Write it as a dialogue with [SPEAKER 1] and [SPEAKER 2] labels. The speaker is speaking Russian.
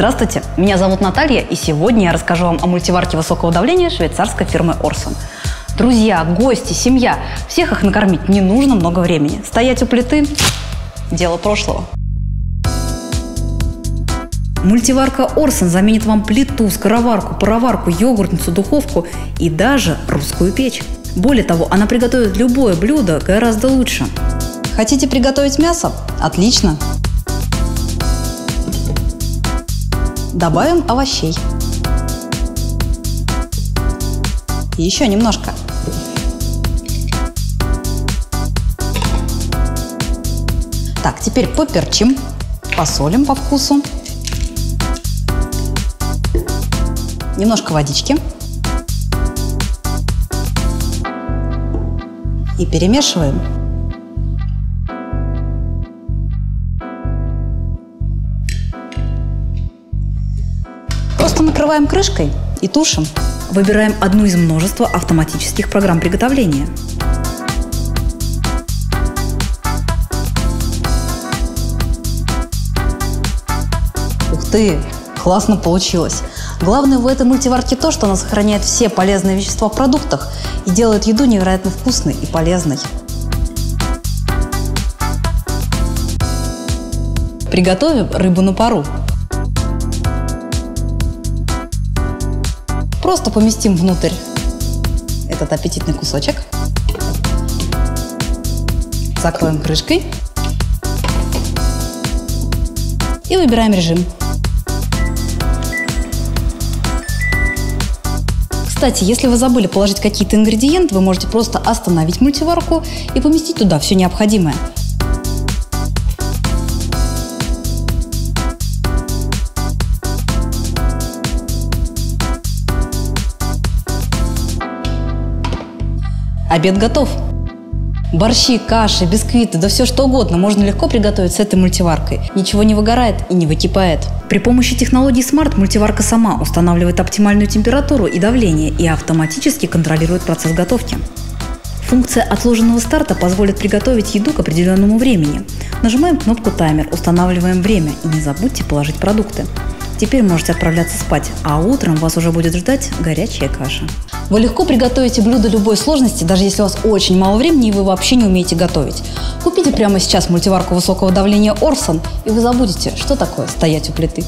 [SPEAKER 1] Здравствуйте, меня зовут Наталья, и сегодня я расскажу вам о мультиварке высокого давления швейцарской фирмы Орсон. Друзья, гости, семья – всех их накормить не нужно много времени. Стоять у плиты – дело прошлого. Мультиварка Орсон заменит вам плиту, скороварку, пароварку, йогуртницу, духовку и даже русскую печь. Более того, она приготовит любое блюдо гораздо лучше. Хотите приготовить мясо? Отлично! Добавим овощей. Еще немножко. Так, теперь поперчим, посолим по вкусу. Немножко водички. И перемешиваем. Просто накрываем крышкой и тушим. Выбираем одну из множества автоматических программ приготовления. Ух ты! Классно получилось! Главное в этой мультиварке то, что она сохраняет все полезные вещества в продуктах и делает еду невероятно вкусной и полезной. Приготовим рыбу на пару. Просто поместим внутрь этот аппетитный кусочек. Закроем крышкой. И выбираем режим. Кстати, если вы забыли положить какие-то ингредиенты, вы можете просто остановить мультиварку и поместить туда все необходимое. Обед готов. Борщи, каши, бисквиты, да все что угодно можно легко приготовить с этой мультиваркой. Ничего не выгорает и не выкипает. При помощи технологии Smart мультиварка сама устанавливает оптимальную температуру и давление и автоматически контролирует процесс готовки. Функция отложенного старта позволит приготовить еду к определенному времени. Нажимаем кнопку «Таймер», устанавливаем время и не забудьте положить продукты. Теперь можете отправляться спать, а утром вас уже будет ждать горячая каша. Вы легко приготовите блюдо любой сложности, даже если у вас очень мало времени и вы вообще не умеете готовить. Купите прямо сейчас мультиварку высокого давления Орсон, и вы забудете, что такое стоять у плиты.